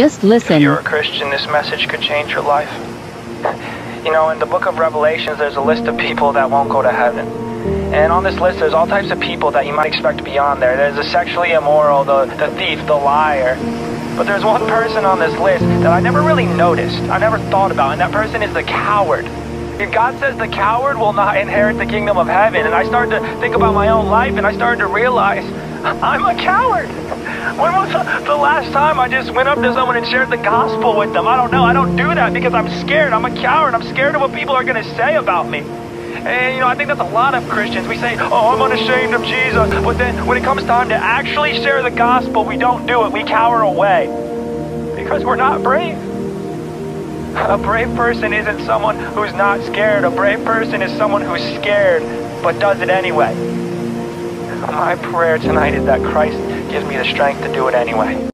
Just listen. If you're a Christian, this message could change your life. You know, in the book of Revelations, there's a list of people that won't go to heaven. And on this list, there's all types of people that you might expect to be on there. There's the sexually immoral, the, the thief, the liar. But there's one person on this list that I never really noticed, I never thought about, and that person is the coward. And God says the coward will not inherit the kingdom of heaven. And I started to think about my own life, and I started to realize I'm a coward. When was the last time I just went up to someone and shared the gospel with them? I don't know. I don't do that because I'm scared. I'm a coward. I'm scared of what people are going to say about me. And, you know, I think that's a lot of Christians. We say, oh, I'm unashamed of Jesus. But then when it comes time to actually share the gospel, we don't do it. We cower away because we're not brave. A brave person isn't someone who's not scared. A brave person is someone who's scared but does it anyway. My prayer tonight is that Christ gives me the strength to do it anyway.